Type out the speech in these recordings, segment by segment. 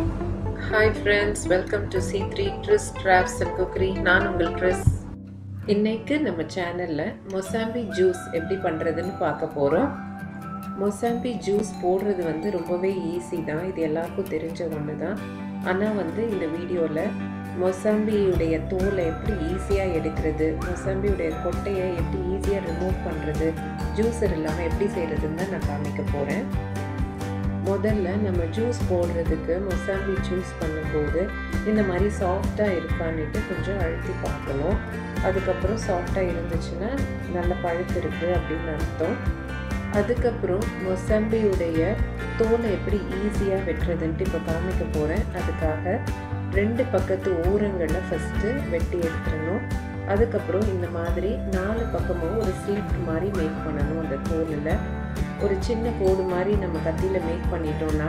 Hi friends welcome to C three Tris drops and cookery நான் உங்கள் ட்ரிஸ் இன்னைக்கு நம்ம சேனலில் மொசாம்பி ஜூஸ் எப்படி பண்ணுறதுன்னு பார்க்க போகிறோம் மொசாம்பி ஜூஸ் போடுறது வந்து ரொம்பவே ஈஸி தான். இது எல்லாருக்கும் தெரிஞ்ச ஒன்று தான் ஆனால் வந்து இந்த வீடியோவில் மொசாம்பியுடைய தோலை எப்படி ஈஸியாக எடுக்கிறது மொசாம்பியுடைய கொட்டையை எப்படி ஈஸியாக ரிமூவ் பண்ணுறது ஜூஸர் இல்லாமல் எப்படி செய்கிறதுன்னு தான் நான் காமிக்க போகிறேன் முதல்ல நம்ம ஜூஸ் போடுறதுக்கு மொசாம்பி ஜூஸ் பண்ணும்போது இந்த மாதிரி சாஃப்டாக இருக்கான்னுட்டு கொஞ்சம் அழுத்தி பார்க்கணும். அதுக்கப்புறம் சாஃப்டாக இருந்துச்சுன்னா நல்ல பழுத்து இருக்குது அப்படின்னு அர்த்தம். அதுக்கப்புறம் மொசாம்பியுடைய தோலை எப்படி ஈஸியாக வெட்டுறதுன்ட்டு இப்போ காமிக்க போகிறேன் அதுக்காக ரெண்டு பக்கத்து ஓரங்களில் ஃபஸ்ட்டு வெட்டி எடுத்துடணும். அதுக்கப்புறம் இந்த மாதிரி நாலு பக்கமும் ஒரு ஸ்லிப் மாதிரி மேக் பண்ணணும் அந்த தோலில். ஒரு சின்ன கோடு மாதிரி நம்ம கத்தியில் மேக் பண்ணிட்டோம்னா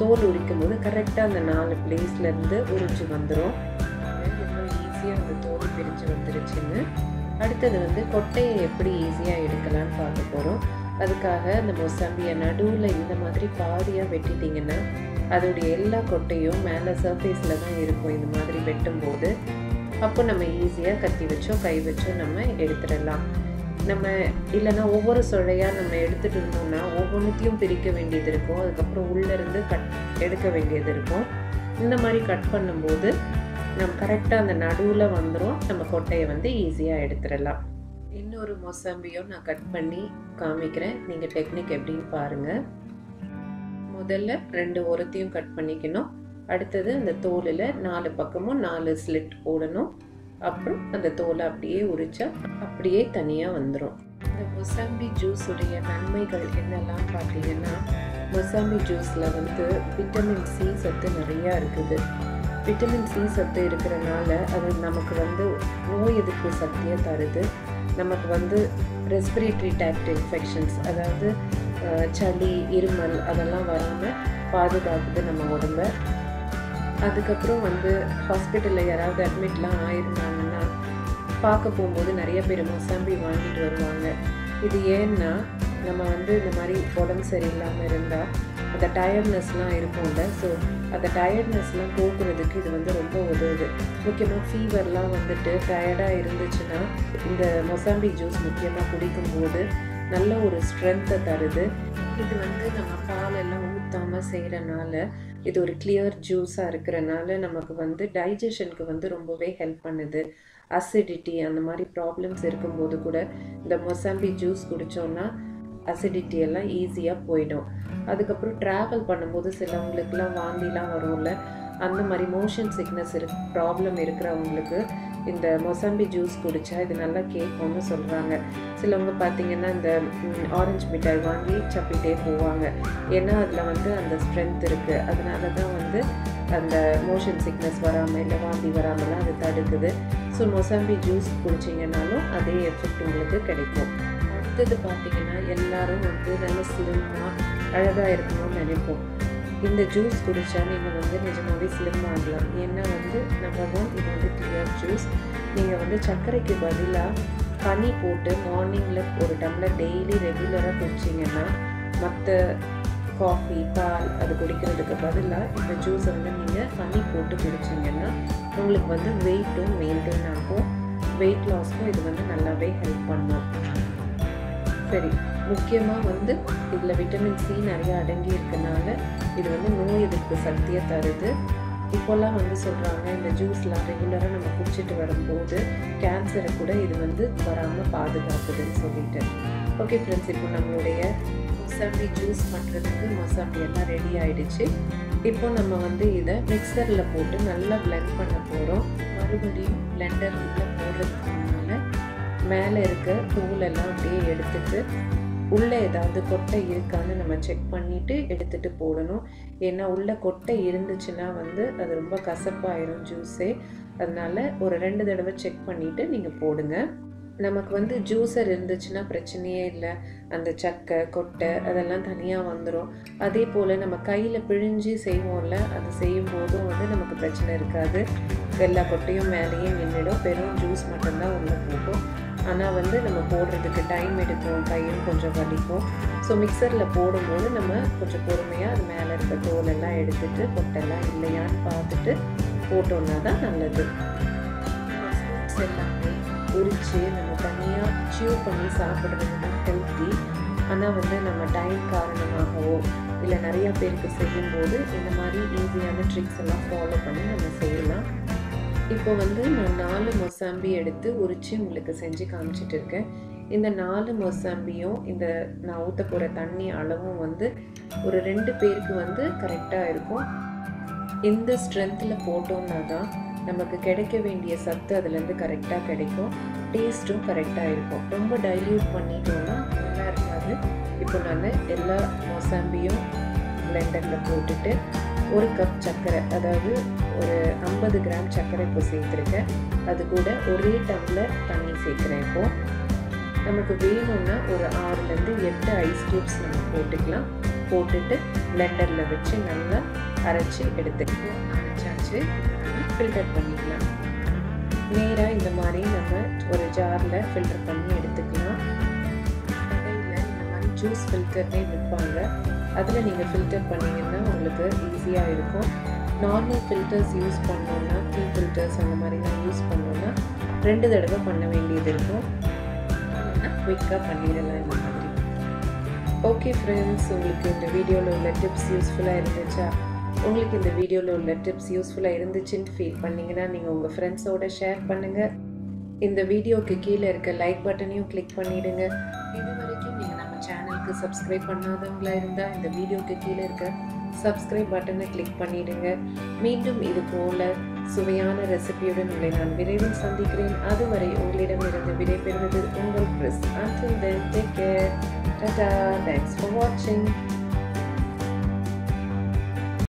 தோல் உரிக்கும் போது கரெக்டாக அந்த நாலு பிளேஸ்லேருந்து உரிச்சு வந்துடும் எவ்வளோ ஈஸியாக அந்த தோல் பிரித்து வந்துருச்சுன்னு. அடுத்தது வந்து கொட்டையை எப்படி ஈஸியாக எடுக்கலான்னு பார்க்க போகிறோம் அதுக்காக அந்த மொசம்பியை நடுவில் இந்த மாதிரி பாதியாக வெட்டிட்டிங்கன்னா அதோடைய எல்லா கொட்டையும் மேலே சர்ஃபேஸில் தான் இருக்கும் இந்த மாதிரி வெட்டும்போது. அப்போ நம்ம ஈஸியாக கத்தி வச்சோ கை வச்சோ நம்ம எடுத்துடலாம். நம்ம இல்லைன்னா ஒவ்வொரு சுழையாக நம்ம எடுத்துகிட்டு இருந்தோம்னா ஒவ்வொன்றுத்தையும் பிரிக்க வேண்டியது இருக்கும். அதுக்கப்புறம் உள்ளேருந்து கட் எடுக்க வேண்டியது இருக்கும். இந்த மாதிரி கட் பண்ணும்போது நம்ம கரெக்டாக அந்த நடுவில் வந்துடும் நம்ம கொட்டையை வந்து ஈஸியாக எடுத்துடலாம். இன்னொரு மொசம்பியும் நான் கட் பண்ணி காமிக்கிறேன். நீங்கள் டெக்னிக் எப்படின்னு பாருங்கள் முதல்ல ரெண்டு உரத்தையும் கட் பண்ணிக்கணும். அடுத்தது அந்த தோலில் நாலு பக்கமும் நாலு ஸ்லிட் போடணும். அப்புறம் அந்த தோலை அப்படியே உரிச்சா அப்படியே தனியாக வந்துடும் இந்த மொசாம்பி ஜூஸுடைய நன்மைகள் என்னெல்லாம் பார்த்தீங்கன்னா மொசாம்பி ஜூஸில் வந்து விட்டமின் சி சத்து நிறையா இருக்குது. விட்டமின் சி சத்து இருக்கிறனால அது நமக்கு வந்து நோய் எதிர்ப்பு சக்தியை தருது. நமக்கு வந்து ரெஸ்பிரேட்டரி டாக்ட் இன்ஃபெக்ஷன்ஸ் அதாவது சளி இருமல் அதெல்லாம் வராமல் பாதுகாக்குது நம்ம உடம்ப. அதுக்கப்புறம் வந்து ஹாஸ்பிட்டலில் யாராவது அட்மிட்லாம் ஆயிருந்தாங்கன்னா பார்க்க போகும்போது நிறைய பேர் மொசாம்பி வாங்கிட்டு வருவாங்க. இது ஏன்னா நம்ம வந்து இந்த மாதிரி உடம்பு சரியில்லாமல் இருந்தால் அந்த டயர்ட்னஸ்லாம் இருக்கும்ல. ஸோ அந்த டயர்ட்னஸ்லாம் போக்குறதுக்கு இது வந்து ரொம்ப உதவுது. முக்கியமாக ஃபீவர்லாம் வந்துட்டு டயர்டாக இருந்துச்சுன்னா இந்த மொசாம்பி ஜூஸ் முக்கியமாக குடிக்கும்போது நல்ல ஒரு ஸ்ட்ரென்த்தை தருது. இது வந்து நம்ம பாலெல்லாம் ஊற்றாம செய்கிறனால இது ஒரு கிளியர் ஜூஸாக இருக்கிறனால நமக்கு வந்து டைஜஷனுக்கு வந்து ரொம்பவே ஹெல்ப் பண்ணுது. அசிடிட்டி அந்த மாதிரி ப்ராப்ளம்ஸ் இருக்கும்போது கூட இந்த மொசாம்பி ஜூஸ் குடித்தோன்னா அசிடிட்டி எல்லாம் ஈஸியாக போயிடும். அதுக்கப்புறம் ட்ராவல் பண்ணும்போது சிலவங்களுக்குலாம் வாந்திலாம் வரும்ல அந்த மாதிரி மோஷன் சிக்னஸ் இரு ப்ராப்ளம் இருக்கிறவங்களுக்கு இந்த மொசம்பி ஜூஸ் குடித்தா இது நல்லா கேட்கும்னு சொல்கிறாங்க சிலவங்க பார்த்திங்கன்னா இந்த ஆரஞ்சு மிட்டாய் வாங்கி சப்பிட்டே போவாங்க. ஏன்னா அதில் வந்து அந்த ஸ்ட்ரென்த் இருக்குது அதனால தான் வந்து அந்த மோஷன் சிக்னஸ் வராமல் இல்லை வாந்தி வராமலாம் அது தடுக்குது. ஸோ மொசம்பி ஜூஸ் குடிச்சிங்கனாலும் அதே எஃபெக்ட் உங்களுக்கு கிடைக்கும். அடுத்தது பார்த்திங்கன்னா எல்லாரும் வந்து நல்ல ஸ்லிம்மாக அழகாக இருக்கணும்னு நினைப்போம். இந்த ஜூஸ் குடித்தா நீங்கள் வந்து நிஜமாகவே ஸ்லிம் ஆகலாம். ஏன்னா வந்து நம்பர் ஒன் இது வந்து கிளியர் ஜூஸ் நீங்கள் வந்து சர்க்கரைக்கு பதிலாக பனி போட்டு மார்னிங்கில் ஒரு டம்ளர் டெய்லி ரெகுலராக குடிச்சிங்கன்னா மற்ற காஃபி பால் அது குடிக்கிறதுக்கு பதிலாக இந்த ஜூஸை வந்து நீங்கள் பனி போட்டு குடிச்சிங்கன்னா உங்களுக்கு வந்து வெயிட்டும் மெயின்டைன் ஆகும். வெயிட் லாஸ்க்கும் இது வந்து நல்லாவே ஹெல்ப் பண்ணும். சரி. முக்கியமாக வந்து இதில் விட்டமின் சி நிறையா அடங்கி இருக்கனால இது வந்து நோய் எதிர்ப்பு சக்தியை தருது. இப்போல்லாம் வந்து சொல்கிறாங்க இந்த ஜூஸ்லாம் ரெகுலராக நம்ம குடிச்சிட்டு வரும்போது கேன்சரை கூட இது வந்து வராமல் பாதுகாக்குதுன்னு சொல்லிட்டு. ஓகே ஃப்ரெண்ட்ஸ் இப்போ நம்மளுடைய மொசாம்பி ஜூஸ் பண்ணுறதுக்கு மொசாம்பி எல்லாம் ரெடி ஆகிடுச்சு இப்போ நம்ம வந்து இதை மிக்சரில் போட்டு நல்லா பிளெண்ட் பண்ண போகிறோம் மறுபடியும் பிளெண்டர் உள்ளே போடுறதுக்கு முன்னால் மேலே இருக்க தூளெல்லாம் அப்படியே எடுத்துட்டு உள்ளே ஏதாவது கொட்டை இருக்கான்னு நம்ம செக் பண்ணிவிட்டு எடுத்துகிட்டு போடணும். ஏன்னா உள்ளே கொட்டை இருந்துச்சுன்னா வந்து அது ரொம்ப கசப்பாயிரும் ஜூஸே அதனால் ஒரு ரெண்டு தடவை செக் பண்ணிவிட்டு நீங்கள் போடுங்க. நமக்கு வந்து ஜூஸர் இருந்துச்சுன்னா பிரச்சனையே இல்லை. அந்த சக்கை கொட்டை அதெல்லாம் தனியாக வந்துடும் அதே போல் நம்ம கையில் பிழிஞ்சு செய்வோம்ல அது செய்யும் போதும் வந்து நமக்கு பிரச்சனை இருக்காது. எல்லா கொட்டையும் மேலேயே நின்றுடும் வெறும் ஜூஸ் மட்டும்தான் உள்ளே போகும். ஆனால் வந்து நம்ம போடுறதுக்கு டைம் எடுக்கும் கையும் கொஞ்சம் வலிக்கும். ஸோ மிக்சரில் போடும்போது நம்ம கொஞ்சம் பொறுமையாக அது மேலே இருக்க தோலெல்லாம் எடுத்துட்டு கொட்டெல்லாம் இல்லையான்னு பார்த்துட்டு போட்டோம்னா தான் நல்லது. ஃப்ரூட்ஸ் எல்லாமே உரித்து நம்ம தனியாக சியூ பண்ணி சாப்பிட்றது தான் ஹெல்த்தி ஆனால் வந்து நம்ம டைம் காரணமாகவோ இல்லை நிறையா பேருக்கு செய்யும்போது இந்த மாதிரி ஈஸியான ட்ரிக்ஸ் எல்லாம் ஃபாலோ பண்ணி நம்ம செய்யலாம். இப்போ வந்து நான் நாலு மொசாம்பி எடுத்து உரித்து உங்களுக்கு செஞ்சு காமிச்சிட்டு இருக்கேன். இந்த நாலு மொசாம்பியும் இந்த நான் ஊற்ற போகிற தண்ணி அளவும் வந்து ஒரு ரெண்டு பேருக்கு வந்து கரெக்டாக இருக்கும். இந்த ஸ்ட்ரென்த்தில் போட்டோம்னா தான் நமக்கு கிடைக்க வேண்டிய சத்து அதுலேருந்து கரெக்டாக கிடைக்கும். டேஸ்ட்டும் கரெக்டாக இருக்கும். ரொம்ப டைல்யூட் பண்ணிட்டோம்னா நல்லா இருக்காது. இப்போ நான் எல்லா மொசாம்பியும் பிளெண்டரில் போட்டுட்டு ஒரு கப் சர்க்கரை அதாவது ஒரு ஐம்பது கிராம் சர்க்கரை இப்போ சேர்த்துருக்கேன். அது கூட ஒரே டம்ளர் தண்ணி சேர்க்குறேன் இப்போது நமக்கு வேணும்னா ஒரு ஆறுலேருந்து எட்டு ஐஸ் க்யூப்ஸ் நம்ம போட்டுக்கலாம். போட்டுட்டு பிளெண்டரில் வச்சு நல்லா அரைச்சி எடுத்துக்கலாம். அரைச்சாச்சு ஃபில்டர் பண்ணிக்கலாம். நேராக இந்த மாதிரி நம்ம ஒரு ஜாரில் ஃபில்டர் பண்ணி எடுத்துக்கலாம். கடையில் இந்த மாதிரி ஜூஸ் ஃபில்டர்னே விற்பாங்க. அதில் நீங்கள் ஃபில்டர் பண்ணிங்கன்னா உங்களுக்கு ஈஸியாக இருக்கும். நார்மல் ஃபில்டர்ஸ் யூஸ் பண்ணோன்னா டீ ஃபில்டர்ஸ் அந்த மாதிரிலாம் யூஸ் பண்ணோன்னா ரெண்டு தடவை பண்ண வேண்டியது இருக்கும். குயிக்காக பண்ணிடலாம் இந்த மாதிரி. ஓகே ஃப்ரெண்ட்ஸ் உங்களுக்கு இந்த வீடியோவில் உள்ள டிப்ஸ் யூஸ்ஃபுல்லாக இருந்துச்சா? உங்களுக்கு இந்த வீடியோவில் உள்ள டிப்ஸ் யூஸ்ஃபுல்லாக இருந்துச்சுன்னு ஃபீல் பண்ணிங்கன்னா நீங்கள் உங்கள் ஃப்ரெண்ட்ஸோட ஷேர் பண்ணுங்கள் இந்த வீடியோக்கு கீழே இருக்க லைக் பட்டனையும் கிளிக் பண்ணிவிடுங்க இது வரைக்கும் நீங்கள் நம்ம சேனலுக்கு சப்ஸ்கிரைப் பண்ணாதவங்களா இருந்தால் இந்த வீடியோக்கு கீழே இருக்க சப்ஸ்கிரைப் பட்டனை கிளிக் பண்ணிவிடுங்க மீண்டும் இது போல சுவையான ரெசிபியுடன் உங்களை நான் விரைவில் சந்திக்கிறேன். அதுவரை உங்களிடமிருந்து விடைபெறுவது உங்கள் press until then take care tata. Thanks for